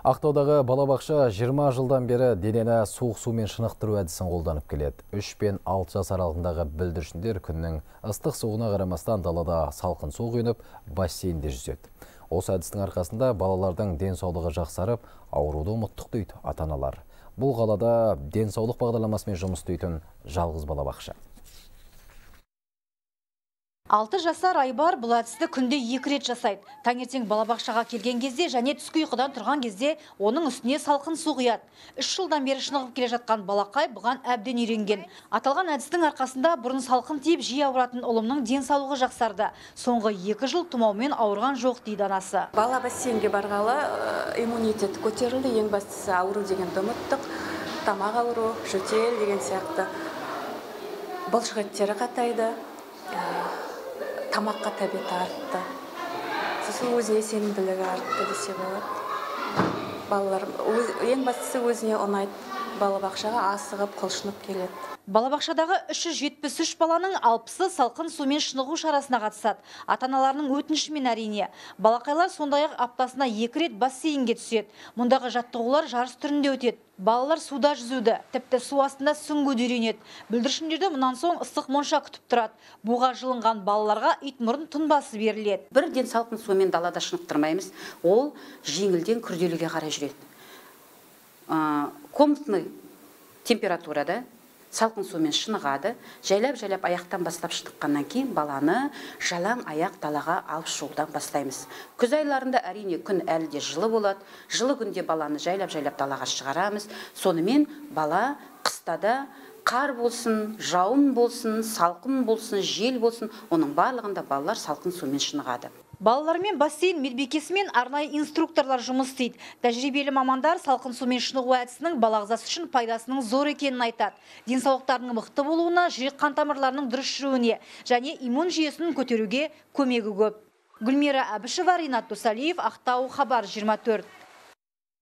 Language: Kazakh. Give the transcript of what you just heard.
Ақтаудағы балабақша 20 жылдан бері денені суық сумен шынықтыру әдісін қолданып келеді. 3 пен 6 жас аралығындағы бүлдіршіндер күннің ыстық суығына қарамастан далада салқын су құйынып бассейнде жүзеді. Осы әдістің арқасында балалардың денсаулығы жақсарып, ауруды ұмыттық дейді ата-аналар. Бұл қалада денсаулық бағдарламасымен жұмыс істейтін жалғыз балабақша. Алты жасар Айбар бұл әдісті күнде екі рет жасайды. Таңертең балабақшаға келген кезде және түскі ұйқыдан тұрған кезде оның үстіне салқын су құяды. Үш жылдан бері шынығып келе жатқан балақай бұған әбден үйренген. Аталған әдістің арқасында бұрын салқын тиіп жиі ауыратын ұлымның денсаулығы жақсарды. Соңғы екі жыл тұмаумен ауырған жоқ дейді анасы. Бала бассейнге барғалы иммунитет көтерілді. Ең бастысы ауру дегенді ұмыттық. Тамақ ауру, жөтел деген сияқты бұлшық қатайды тамаққа тәбеті артты. Сосын өзіне сенімділігі артты десе болады. Балалар ең бастысы өзіне ұнайды. Балабақшаға асығып құлшынып келеді Балабақшадағы 373 баланың алпысы салқын сумен шынығу шарасына қатысады. Ата-аналарының өтінішімен әрине. Балақайлар сондай-ақ аптасына екі рет бассейнге түседі. Мұндағы жаттығулар жарыс түрінде өтеді. Балалар суда жүзуді, тіпті су астында сүңгуді үйренеді. Бүлдіршіндерді мұнан соң ыстық монша күтіп тұрады. Буға жылынған балаларға итмұрын тұнбасы беріледі. Бірден салқын сумен далада шынықтырмаймыз. Ол жеңілден күрделіге қарай жүреді. Комнатный температурада салқын сумен шынығады. Жайлап жайлап аяқтан бастап шыныққаннан кейін баланы жалаң аяқ далаға алып шығудан бастаймыз. Күз айларында әрине күн әлі де жылы болады. Жылы күнде баланы жайлап жайлап далаға шығарамыз. Сонымен бала қыстада қар болсын жауын болсын салқын болсын жел болсын оның барлығында балалар салқын сумен шынығады. Балалармен бассейн медбекесімен арнайы инструкторлар жұмыс істейді. Тәжірибелі мамандар салқын сумен шынығу әдісінің балағзасы үшін пайдасының зор екенін айтады. Денсаулықтарының мықты болуына, жүрек қан тамырларының дұрыс жүруіне және иммун жүйесін көтеруге көмегі көп. Гүлмира Әбішева, Ринат Досалиев, Ақтау, Хабар 24.